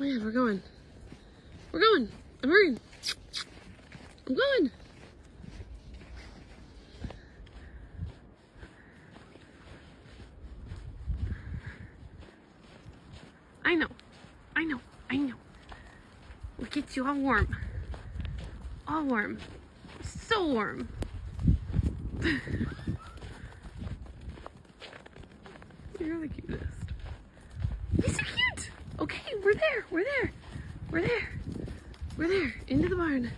Oh yeah, we're going. We're going. I'm hurrying. I'm going. I know. I know. I know. We'll get you all warm. All warm. So warm. You're the cutest. We're there. We're there. We're there. We're there. Into the barn.